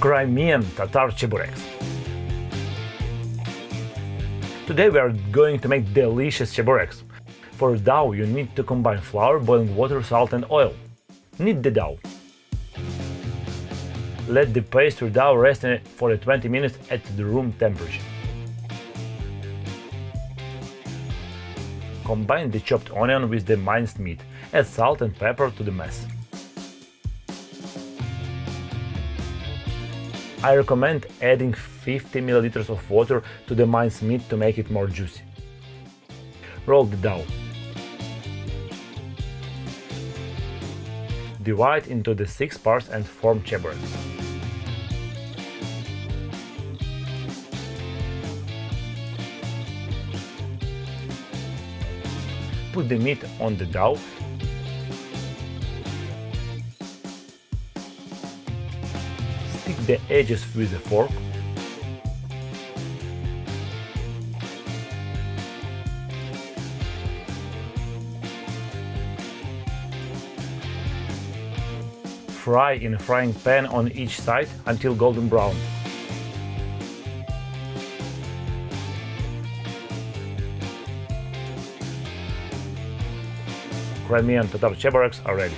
Crimean Tatar Chebureks. Today we are going to make delicious chebureks. For dough you need to combine flour, boiling water, salt and oil. Knead the dough. Let the pastry dough rest for 20 minutes at the room temperature. Combine the chopped onion with the minced meat. Add salt and pepper to the mess. I recommend adding 50 ml of water to the minced meat to make it more juicy. Roll the dough. Divide into the six parts and form chebureks. Put the meat on the dough stick the edges with a fork. Fry in a frying pan on each side until golden brown. Crimean Tatar chebureks are ready.